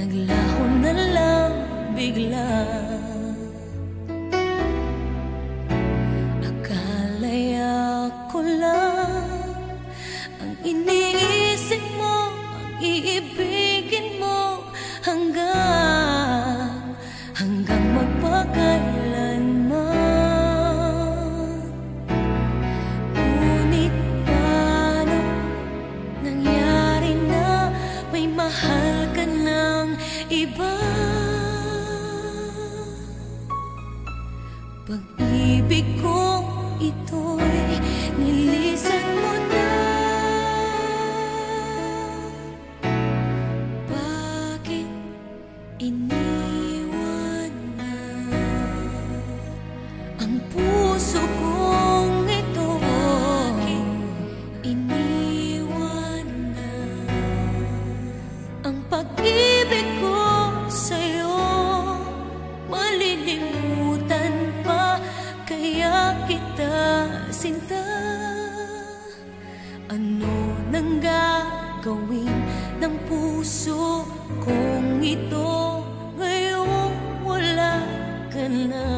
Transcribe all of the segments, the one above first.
Naglaho na lang bigla. Akala'y ako lang Ang iniisip Pag-ibig ko ito'y sinta Ano nang gagawin ng puso kong ito? Ngayong wala ka na.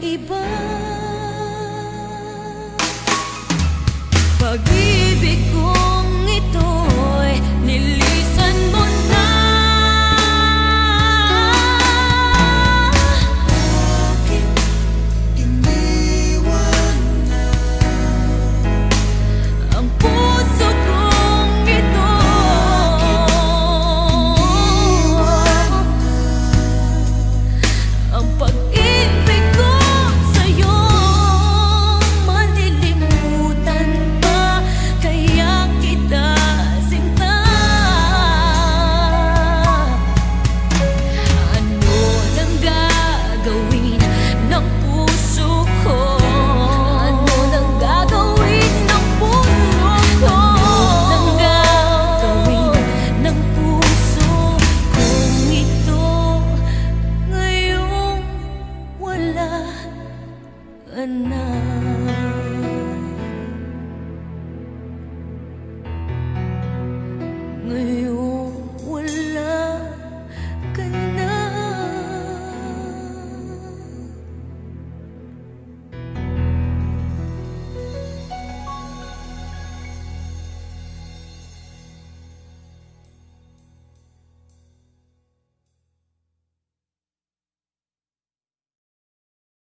iba. Pag-ibig ko pernah